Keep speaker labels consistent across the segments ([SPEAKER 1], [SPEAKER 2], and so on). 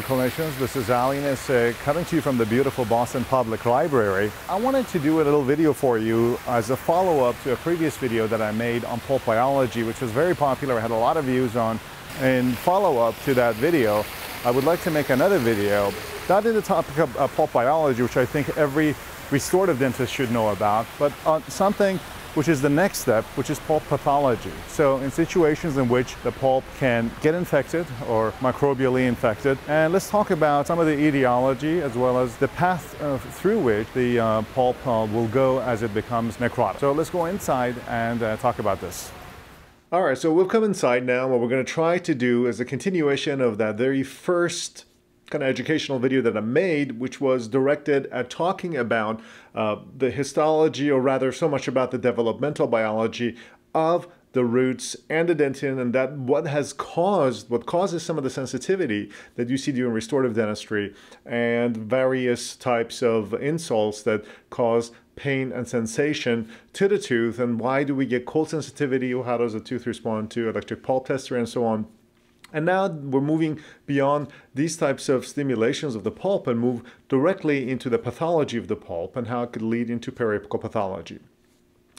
[SPEAKER 1] fellow clinicians. This is Ali Nasseh uh, coming to you from the beautiful Boston Public Library. I wanted to do a little video for you as a follow-up to a previous video that I made on pulp biology, which was very popular. I had a lot of views on. In follow-up to that video, I would like to make another video, not in the topic of uh, pulp biology, which I think every restorative dentist should know about, but on something which is the next step, which is pulp pathology. So in situations in which the pulp can get infected or microbially infected, and let's talk about some of the etiology as well as the path uh, through which the uh, pulp uh, will go as it becomes necrotic. So let's go inside and uh, talk about this. All right, so we've come inside now. What we're going to try to do is a continuation of that very first kind of educational video that I made, which was directed at talking about uh, the histology, or rather, so much about the developmental biology of the roots and the dentin, and that what has caused, what causes some of the sensitivity that you see during restorative dentistry, and various types of insults that cause pain and sensation to the tooth, and why do we get cold sensitivity, or how does the tooth respond to electric pulp tester, and so on. And now we're moving beyond these types of stimulations of the pulp and move directly into the pathology of the pulp and how it could lead into periapical pathology.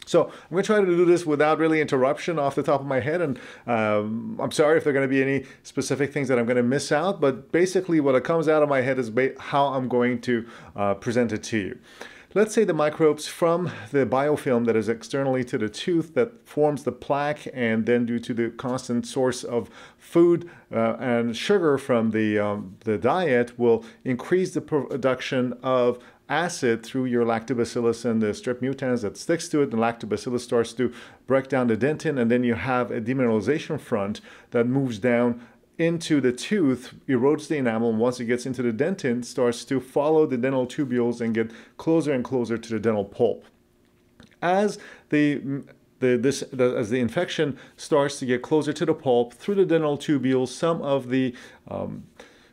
[SPEAKER 1] So I'm going to try to do this without really interruption off the top of my head, and um, I'm sorry if there are going to be any specific things that I'm going to miss out, but basically what comes out of my head is how I'm going to uh, present it to you. Let's say the microbes from the biofilm that is externally to the tooth that forms the plaque and then due to the constant source of food uh, and sugar from the, um, the diet will increase the production of acid through your lactobacillus and the strep mutans that sticks to it. The lactobacillus starts to break down the dentin and then you have a demineralization front that moves down into the tooth, erodes the enamel, and once it gets into the dentin, starts to follow the dental tubules and get closer and closer to the dental pulp. As the the, this, the, as the infection starts to get closer to the pulp through the dental tubules, some of the um,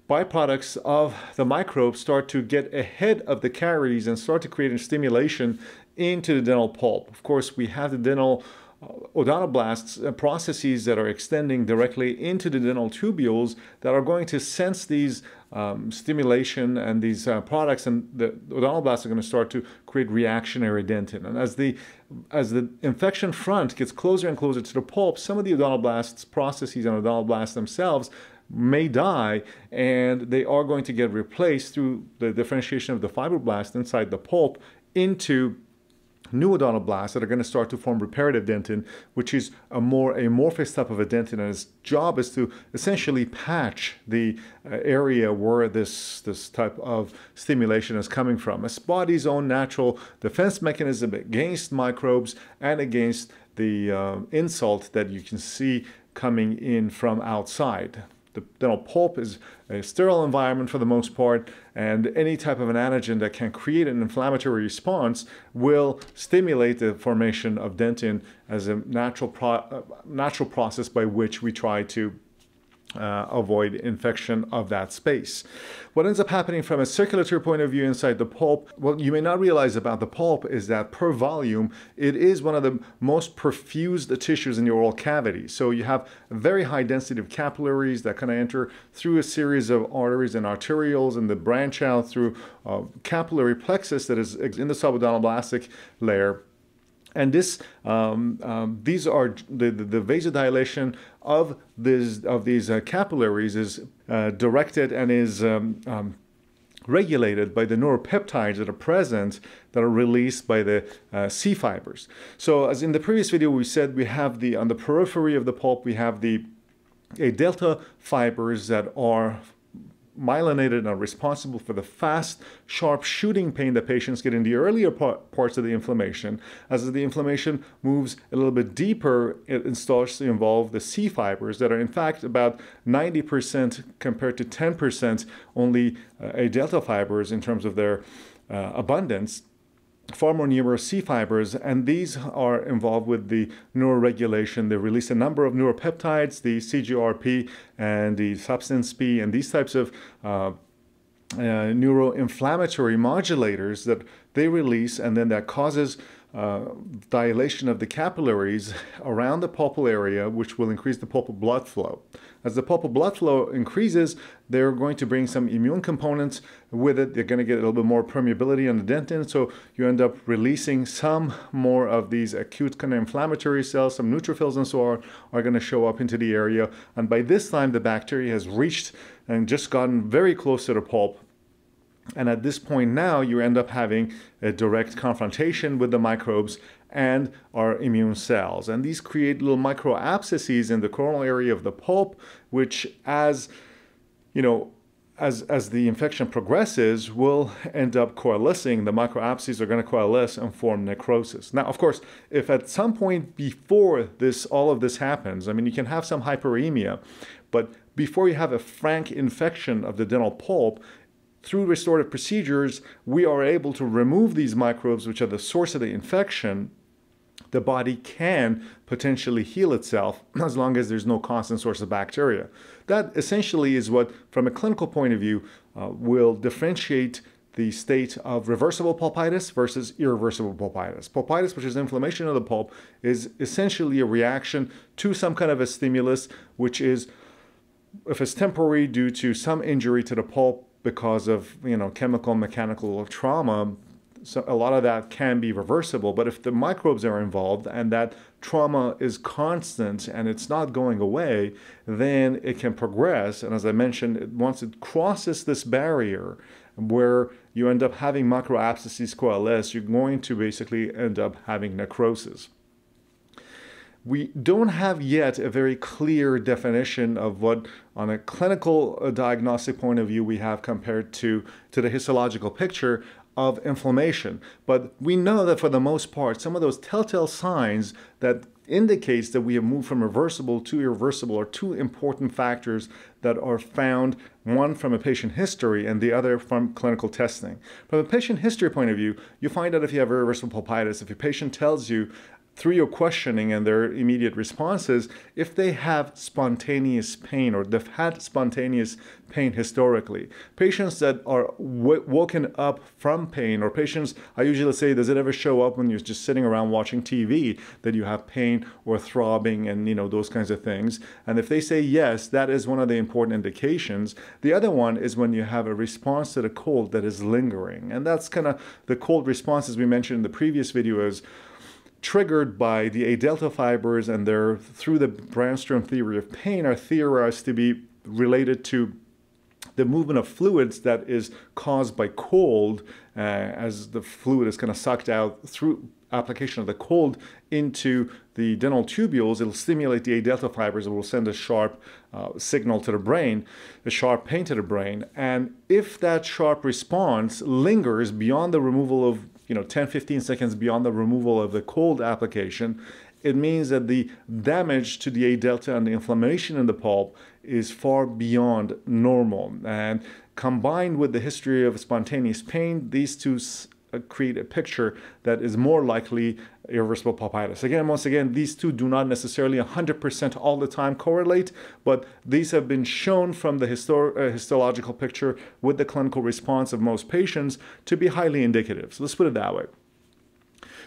[SPEAKER 1] byproducts of the microbes start to get ahead of the caries and start to create a stimulation into the dental pulp. Of course, we have the dental odontoblasts uh, processes that are extending directly into the dental tubules that are going to sense these um, stimulation and these uh, products and the odontoblasts are going to start to create reactionary dentin. And as the as the infection front gets closer and closer to the pulp some of the odontoblasts processes and odontoblasts themselves may die and they are going to get replaced through the differentiation of the fibroblast inside the pulp into new odontoblasts that are going to start to form reparative dentin, which is a more amorphous type of a dentin, and its job is to essentially patch the uh, area where this, this type of stimulation is coming from. It's body's own natural defense mechanism against microbes and against the uh, insult that you can see coming in from outside. The dental pulp is a sterile environment for the most part, and any type of an antigen that can create an inflammatory response will stimulate the formation of dentin as a natural, pro uh, natural process by which we try to uh, avoid infection of that space. What ends up happening from a circulatory point of view inside the pulp, what you may not realize about the pulp is that per volume, it is one of the most perfused tissues in your oral cavity. So you have very high density of capillaries that kind of enter through a series of arteries and arterioles and the branch out through uh, capillary plexus that is in the subodontoblastic layer and this, um, um, these are the, the, the, vasodilation of this of these uh, capillaries is uh, directed and is um, um, regulated by the neuropeptides that are present that are released by the uh, C fibers. So, as in the previous video, we said we have the on the periphery of the pulp we have the a delta fibers that are myelinated and are responsible for the fast, sharp shooting pain that patients get in the earlier parts of the inflammation. As the inflammation moves a little bit deeper, it starts to involve the C fibers that are in fact about 90% compared to 10% only uh, A delta fibers in terms of their uh, abundance far more numerous C fibers, and these are involved with the neuroregulation. They release a number of neuropeptides, the CGRP and the substance P, and these types of uh, uh, neuroinflammatory modulators that they release, and then that causes uh, dilation of the capillaries around the pulpal area, which will increase the pulpal blood flow. As the pulpal blood flow increases, they're going to bring some immune components with it. They're going to get a little bit more permeability on the dentin, so you end up releasing some more of these acute kind of inflammatory cells, some neutrophils and so on are going to show up into the area. And by this time, the bacteria has reached and just gotten very close to the pulp and at this point now, you end up having a direct confrontation with the microbes and our immune cells. And these create little micro abscesses in the coronal area of the pulp, which as you know, as, as the infection progresses, will end up coalescing. The microabscesses are going to coalesce and form necrosis. Now, of course, if at some point before this, all of this happens, I mean, you can have some hyperemia, but before you have a frank infection of the dental pulp, through restorative procedures, we are able to remove these microbes, which are the source of the infection. The body can potentially heal itself as long as there's no constant source of bacteria. That essentially is what, from a clinical point of view, uh, will differentiate the state of reversible pulpitis versus irreversible pulpitis. Pulpitis, which is inflammation of the pulp, is essentially a reaction to some kind of a stimulus, which is, if it's temporary due to some injury to the pulp, because of you know chemical mechanical trauma so a lot of that can be reversible. But if the microbes are involved and that trauma is constant and it's not going away then it can progress. And as i mentioned once it crosses this barrier where you end up having microabscesses coalesce you're going to basically end up having necrosis we don't have yet a very clear definition of what, on a clinical uh, diagnostic point of view, we have compared to, to the histological picture of inflammation. But we know that for the most part, some of those telltale signs that indicates that we have moved from reversible to irreversible are two important factors that are found one from a patient history and the other from clinical testing. From a patient history point of view, you find out if you have irreversible pulpitis, if your patient tells you through your questioning and their immediate responses, if they have spontaneous pain or they've had spontaneous pain historically. Patients that are w- woken up from pain, or patients, I usually say, does it ever show up when you're just sitting around watching TV that you have pain or throbbing and you know those kinds of things? And if they say yes, that is one of the important indications. The other one is when you have a response to the cold that is lingering, and that's kind of the cold responses we mentioned in the previous video is triggered by the A delta fibers and they're through the Brännström theory of pain are theorized to be related to the movement of fluids that is caused by cold uh, as the fluid is kind of sucked out through application of the cold into the dental tubules, it'll stimulate the A delta fibers. It will send a sharp uh, signal to the brain, a sharp pain to the brain. And if that sharp response lingers beyond the removal of you know 10 15 seconds beyond the removal of the cold application it means that the damage to the A delta and the inflammation in the pulp is far beyond normal. And combined with the history of spontaneous pain, these two uh, create a picture that is more likely irreversible pulpitis. Again, once again, these two do not necessarily 100% all the time correlate, but these have been shown from the histor- uh, histological picture with the clinical response of most patients to be highly indicative. So let's put it that way.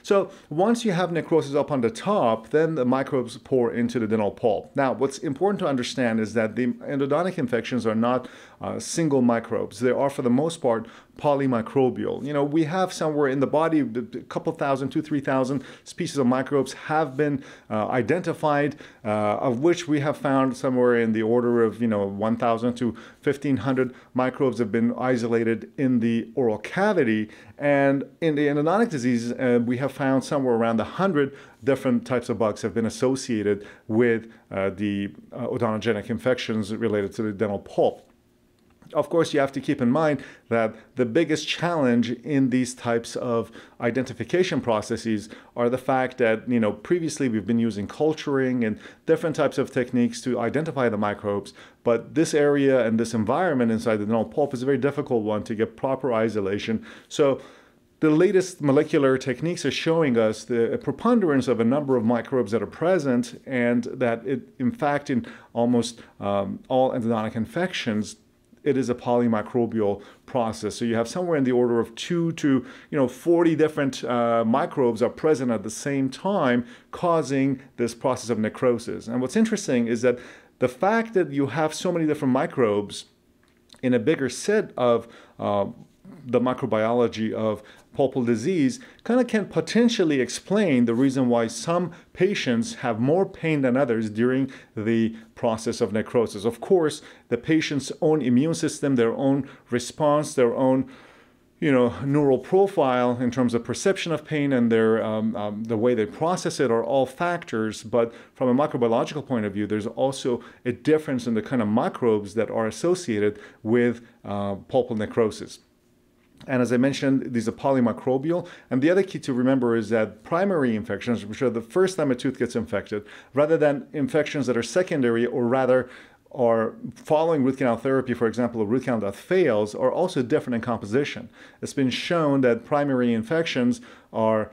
[SPEAKER 1] So once you have necrosis up on the top, then the microbes pour into the dental pulp. Now, what's important to understand is that the endodontic infections are not uh, single microbes. They are, for the most part, polymicrobial. You know, we have somewhere in the body a couple thousand, two, three thousand species of microbes have been uh, identified, uh, of which we have found somewhere in the order of, you know, 1,000 to 1,500 microbes have been isolated in the oral cavity. And in the endodontic diseases, uh, we have found somewhere around 100 different types of bugs have been associated with uh, the uh, odontogenic infections related to the dental pulp of course, you have to keep in mind that the biggest challenge in these types of identification processes are the fact that, you know, previously we've been using culturing and different types of techniques to identify the microbes, but this area and this environment inside the dental pulp is a very difficult one to get proper isolation. So the latest molecular techniques are showing us the preponderance of a number of microbes that are present and that it, in fact, in almost um, all endodontic infections, it is a polymicrobial process. So you have somewhere in the order of two to you know 40 different uh, microbes are present at the same time, causing this process of necrosis. And what's interesting is that the fact that you have so many different microbes in a bigger set of uh, the microbiology of pulpal disease kind of can potentially explain the reason why some patients have more pain than others during the process of necrosis. Of course, the patient's own immune system, their own response, their own you know, neural profile in terms of perception of pain and their um, um, the way they process it are all factors. But from a microbiological point of view, there's also a difference in the kind of microbes that are associated with uh, pulpal necrosis. And as I mentioned, these are polymicrobial. And the other key to remember is that primary infections, which are the first time a tooth gets infected, rather than infections that are secondary or rather are following root canal therapy, for example, a root canal that fails, are also different in composition. It's been shown that primary infections are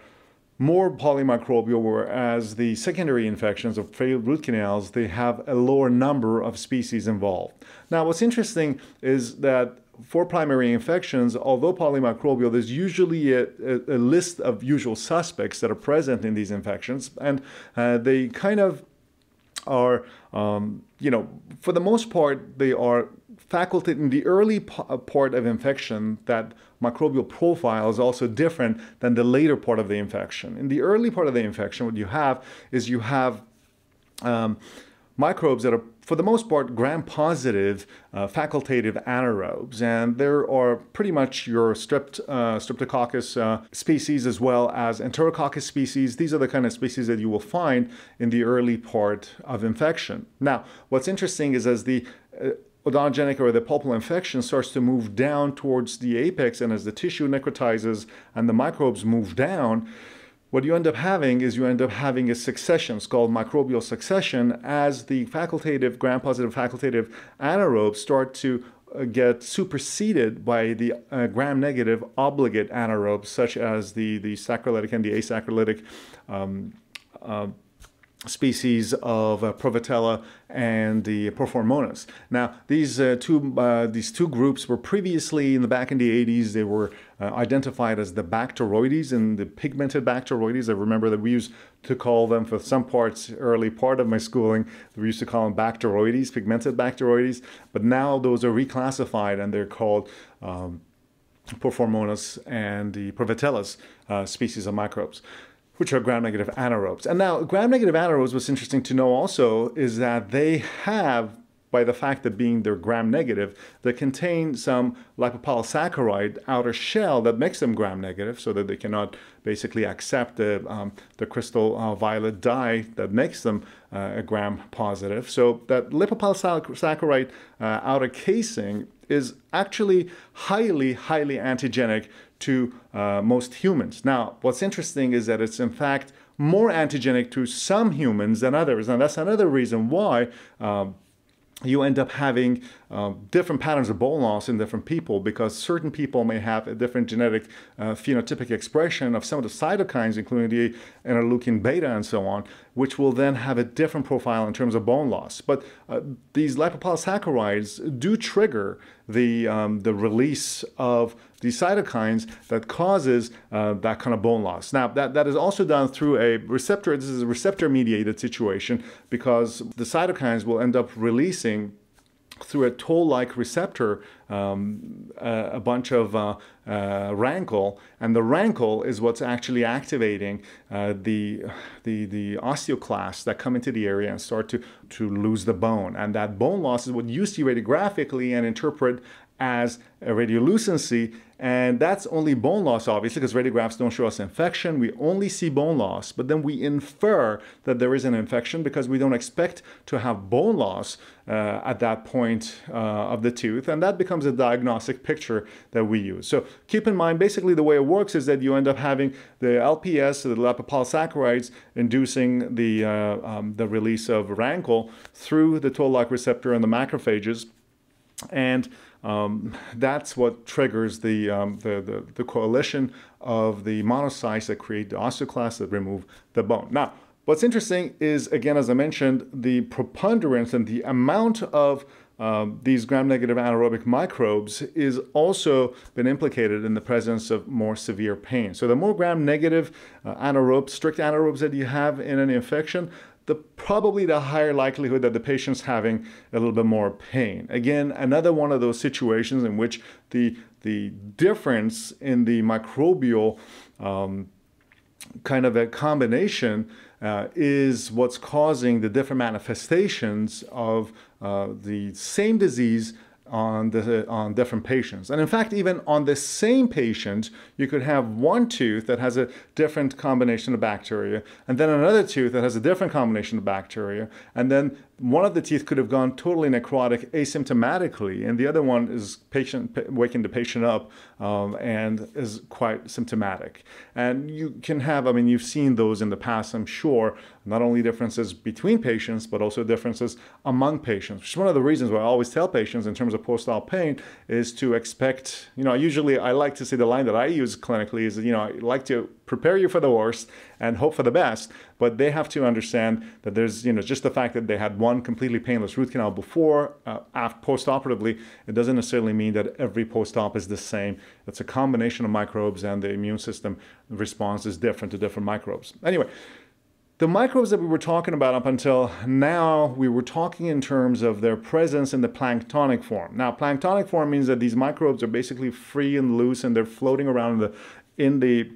[SPEAKER 1] more polymicrobial, whereas the secondary infections of failed root canals, they have a lower number of species involved. Now, what's interesting is that for primary infections, although polymicrobial, there's usually a, a, a, list of usual suspects that are present in these infections, and uh, they kind of are, um, you know, for the most part, they are facultative in the early uh, part of infection. That microbial profile is also different than the later part of the infection. In the early part of the infection, what you have is you have um, microbes that are, for the most part, gram-positive uh, facultative anaerobes. And there are pretty much your strept, uh, streptococcus uh, species as well as enterococcus species. These are the kind of species that you will find in the early part of infection. Now, what's interesting is as the odontogenic or the pulpal infection starts to move down towards the apex and as the tissue necrotizes and the microbes move down, what you end up having is you end up having a succession, it's called microbial succession, as the facultative, gram-positive facultative anaerobes start to uh, get superseded by the uh, gram-negative obligate anaerobes, such as the, the saccharolytic and the asaccharolytic um, uh, species of uh, Prevotella and the Porphyromonas. Now, these uh, two uh, these two groups were previously in the back in the 80s. They were uh, identified as the Bacteroides and the pigmented Bacteroides. I remember that we used to call them for some parts early part of my schooling. We used to call them Bacteroides, pigmented Bacteroides. But now those are reclassified and they're called um, Porphyromonas and the Prevotellus uh, species of microbes which are gram-negative anaerobes. And now gram-negative anaerobes, what's interesting to know also is that they have, by the fact of being they're gram-negative, they contain some lipopolysaccharide outer shell that makes them gram-negative so that they cannot basically accept the, um, the crystal uh, violet dye that makes them uh, a gram-positive. So that lipopolysaccharide uh, outer casing is actually highly, highly antigenic to uh, most humans. Now, what's interesting is that it's in fact more antigenic to some humans than others. And that's another reason why um, you end up having uh, different patterns of bone loss in different people because certain people may have a different genetic uh, phenotypic expression of some of the cytokines, including the interleukin beta and so on, which will then have a different profile in terms of bone loss. But uh, these lipopolysaccharides do trigger the, um, the release of these cytokines that causes uh, that kind of bone loss. Now, that, that is also done through a receptor. This is a receptor mediated situation because the cytokines will end up releasing through a toll-like receptor um, a, a, bunch of uh, uh, RANKL, and the RANKL is what's actually activating uh, the, the, the osteoclasts that come into the area and start to, to lose the bone. And that bone loss is what you see radiographically and interpret as a radiolucency, and that's only bone loss, obviously, because radiographs don't show us infection. We only see bone loss, but then we infer that there is an infection because we don't expect to have bone loss uh, at that point uh, of the tooth, and that becomes a diagnostic picture that we use. So keep in mind, basically, the way it works is that you end up having the LPS, the lipopolysaccharides, inducing the, uh, um, the release of RANKL through the toll-like receptor and the macrophages. And um, that's what triggers the, um, the, the, the, coalition of the monocytes that create the osteoclasts that remove the bone. Now, what's interesting is, again, as I mentioned, the preponderance and the amount of um, these gram-negative anaerobic microbes is also been implicated in the presence of more severe pain. So the more gram-negative uh, anaerobes, strict anaerobes that you have in an infection, the probably the higher likelihood that the patient's having a little bit more pain. Again, another one of those situations in which the the difference in the microbial um, kind of a combination uh, is what's causing the different manifestations of uh, the same disease on the on different patients. And in fact, even on the same patient, you could have one tooth that has a different combination of bacteria, and then another tooth that has a different combination of bacteria, and then one of the teeth could have gone totally necrotic asymptomatically, and the other one is patient waking the patient up um, and is quite symptomatic. And you can have, I mean, you've seen those in the past, I'm sure, not only differences between patients, but also differences among patients, which is one of the reasons why I always tell patients in terms of post-op pain is to expect, you know, usually I like to say the line that I use clinically is, you know, I like to prepare you for the worst and hope for the best. But they have to understand that there's, you know, just the fact that they had one completely painless root canal before, uh, post-operatively, it doesn't necessarily mean that every post-op is the same. It's a combination of microbes and the immune system response is different to different microbes. Anyway, the microbes that we were talking about up until now, we were talking in terms of their presence in the planktonic form. Now, planktonic form means that these microbes are basically free and loose and they're floating around in the, in the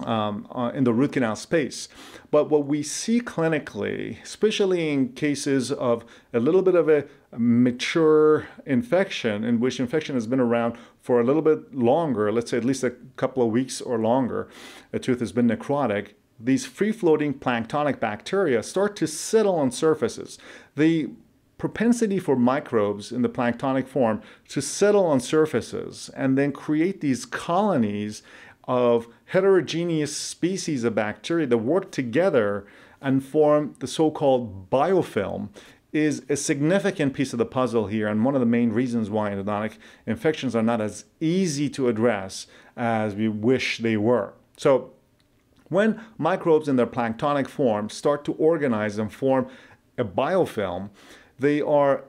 [SPEAKER 1] um, uh, in the root canal space. But what we see clinically, especially in cases of a little bit of a mature infection, in which infection has been around for a little bit longer, let's say at least a couple of weeks or longer, a tooth has been necrotic, these free-floating planktonic bacteria start to settle on surfaces. The propensity for microbes in the planktonic form to settle on surfaces and then create these colonies of heterogeneous species of bacteria that work together and form the so-called biofilm is a significant piece of the puzzle here and one of the main reasons why endodontic infections are not as easy to address as we wish they were. So when microbes in their planktonic form start to organize and form a biofilm, they are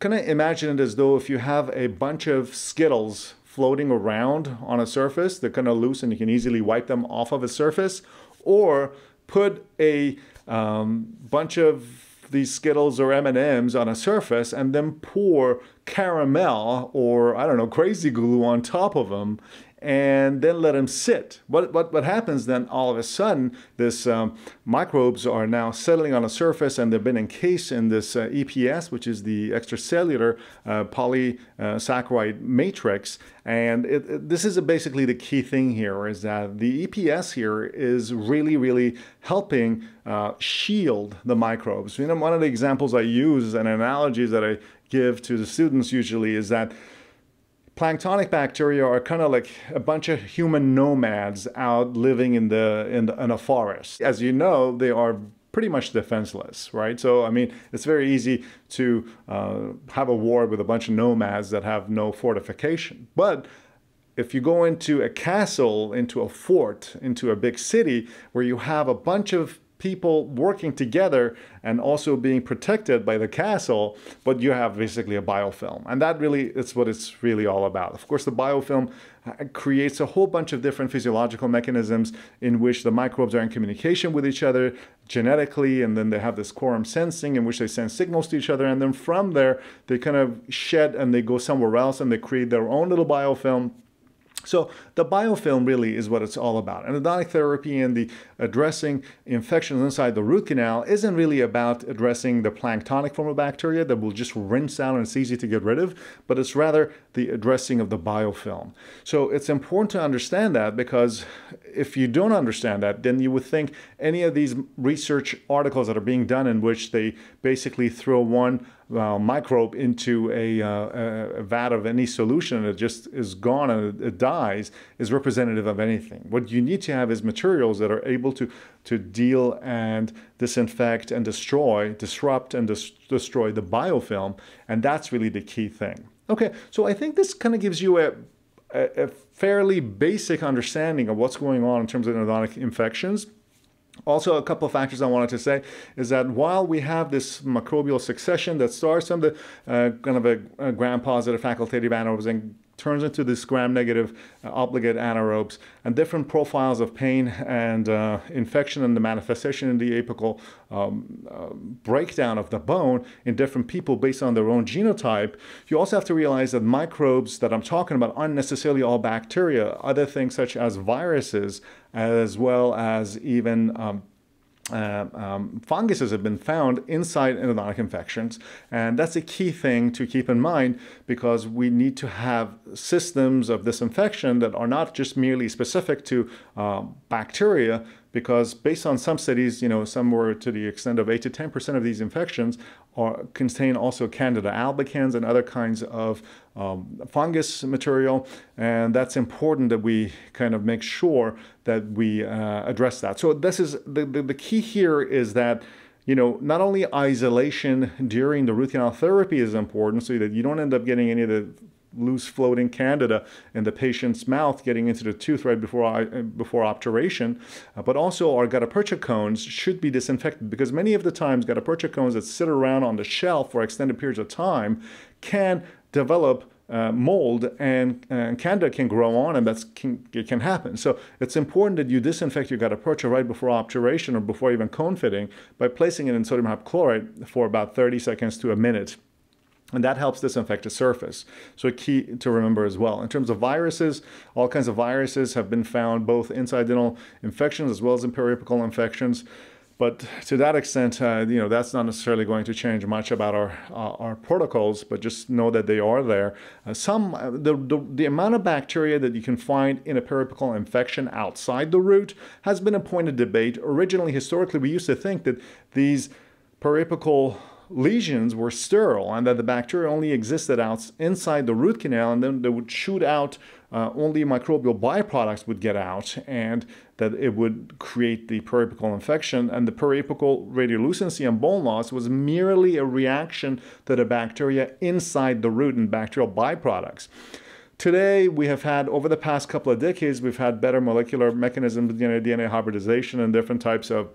[SPEAKER 1] kind of imagine it as though if you have a bunch of Skittles floating around on a surface. They're kind of loose and you can easily wipe them off of a surface. Or put a um, bunch of these Skittles or M&Ms on a surface and then pour caramel or, I don't know, crazy glue on top of them and then let them sit. What, what, what happens then all of a sudden, this um, microbes are now settling on a surface and they've been encased in this uh, EPS, which is the extracellular uh, polysaccharide matrix. And it, it, this is basically the key thing here is that the EPS here is really, really helping uh, shield the microbes. You know, one of the examples I use and analogies that I give to the students usually is that planktonic bacteria are kind of like a bunch of human nomads out living in the, in the in a forest. As you know, they are pretty much defenseless, right? So, I mean, it's very easy to uh, have a war with a bunch of nomads that have no fortification. But if you go into a castle, into a fort, into a big city where you have a bunch of people working together and also being protected by the castle, but you have basically a biofilm. And that really is what it's really all about. Of course, the biofilm uh, creates a whole bunch of different physiological mechanisms in which the microbes are in communication with each other genetically, and then they have this quorum sensing in which they send signals to each other, and then from there, they kind of shed and they go somewhere else and they create their own little biofilm so the biofilm really is what it's all about. And endodontic therapy and the addressing infections inside the root canal isn't really about addressing the planktonic form of bacteria that will just rinse out and it's easy to get rid of, but it's rather the addressing of the biofilm. So it's important to understand that because if you don't understand that, then you would think any of these research articles that are being done in which they basically throw one uh, microbe into a, uh, a, vat of any solution and it just is gone and it, dies is representative of anything. What you need to have is materials that are able to, to deal and disinfect and destroy, disrupt and des destroy the biofilm, and that's really the key thing. Okay, so I think this kind of gives you a, a, a fairly basic understanding of what's going on in terms of endodontic infections. Also, a couple of factors I wanted to say is that while we have this microbial succession that starts from the uh, kind of a, a gram-positive facultative anaerobes and turns into this gram-negative uh, obligate anaerobes and different profiles of pain and uh, infection and the manifestation in the apical um, uh, breakdown of the bone in different people based on their own genotype, you also have to realize that microbes that I'm talking about aren't necessarily all bacteria. Other things such as viruses as well as even um, uh, um, funguses have been found inside endodontic infections. And that's a key thing to keep in mind because we need to have systems of disinfection that are not just merely specific to uh, bacteria, because based on some studies, you know, somewhere to the extent of 8 to 10% of these infections are, contain also Candida albicans and other kinds of um, fungus material. And that's important that we kind of make sure that we uh, address that. So this is the, the, the key here is that you know, not only isolation during the root canal therapy is important so that you don't end up getting any of the loose floating candida in the patient's mouth getting into the tooth right before, before obturation. Uh, but also our gutta percha cones should be disinfected because many of the times gutta percha cones that sit around on the shelf for extended periods of time can develop uh, mold and, and candida can grow on and that's can, it can happen. So it's important that you disinfect your gutta percha right before obturation or before even cone fitting by placing it in sodium hypochlorite for about 30 seconds to a minute. And that helps disinfect the surface. So a key to remember as well. In terms of viruses, all kinds of viruses have been found both inside dental infections as well as in periapical infections. But to that extent, uh, you know, that's not necessarily going to change much about our uh, our protocols. But just know that they are there. Uh, some uh, the, the, the amount of bacteria that you can find in a periapical infection outside the root has been a point of debate. Originally, historically, we used to think that these periapical lesions were sterile and that the bacteria only existed out inside the root canal and then they would shoot out uh, only microbial byproducts would get out and that it would create the periapical infection and the periapical radiolucency and bone loss was merely a reaction to the bacteria inside the root and bacterial byproducts. Today, we have had, over the past couple of decades, we've had better molecular mechanisms, DNA, DNA hybridization and different types of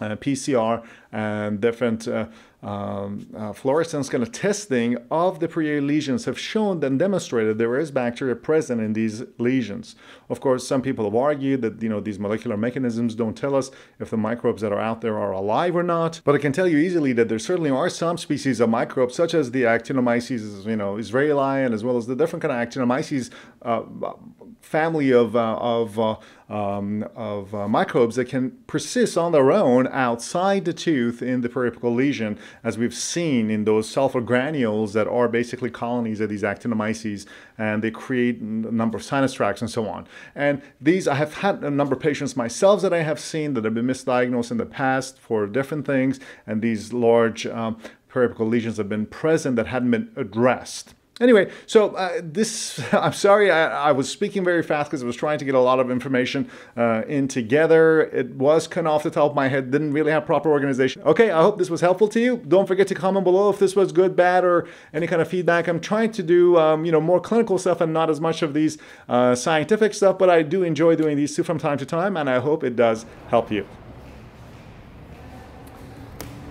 [SPEAKER 1] uh, PCR and different uh, um, uh, fluorescence kind of testing of the Purrier lesions have shown and demonstrated there is bacteria present in these lesions. Of course, some people have argued that you know these molecular mechanisms don't tell us if the microbes that are out there are alive or not. But I can tell you easily that there certainly are some species of microbes, such as the Actinomyces, you know, israelii, and as well as the different kind of Actinomyces uh, family of uh, of uh, um, of uh, microbes that can persist on their own outside the tooth in the periapical lesion as we've seen in those sulfur granules that are basically colonies of these actinomyces, and they create a number of sinus tracts and so on. And these, I have had a number of patients myself that I have seen that have been misdiagnosed in the past for different things, and these large um, periapical lesions have been present that hadn't been addressed. Anyway, so uh, this, I'm sorry, I, I, was speaking very fast because I was trying to get a lot of information uh, in together. It was kind of off the top of my head, didn't really have proper organization. Okay, I hope this was helpful to you. Don't forget to comment below if this was good, bad, or any kind of feedback. I'm trying to do, um, you know, more clinical stuff and not as much of these uh, scientific stuff, but I do enjoy doing these too from time to time, and I hope it does help you.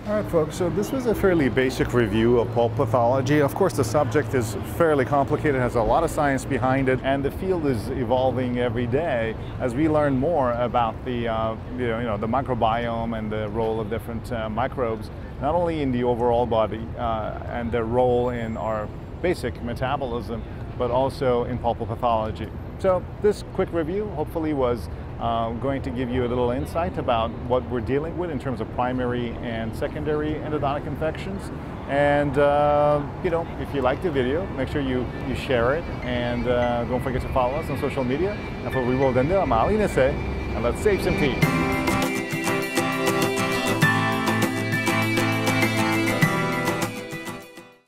[SPEAKER 1] All right, folks, so this was a fairly basic review of pulp pathology. Of course, the subject is fairly complicated, has a lot of science behind it, and the field is evolving every day as we learn more about the, uh, you, know, you know, the microbiome and the role of different uh, microbes, not only in the overall body uh, and their role in our basic metabolism, but also in pulpal pathology. So this quick review hopefully was uh, going to give you a little insight about what we're dealing with in terms of primary and secondary endodontic infections. And, uh, you know, if you like the video, make sure you, you share it and uh, don't forget to follow us on social media. And for we will then and let's save some teeth.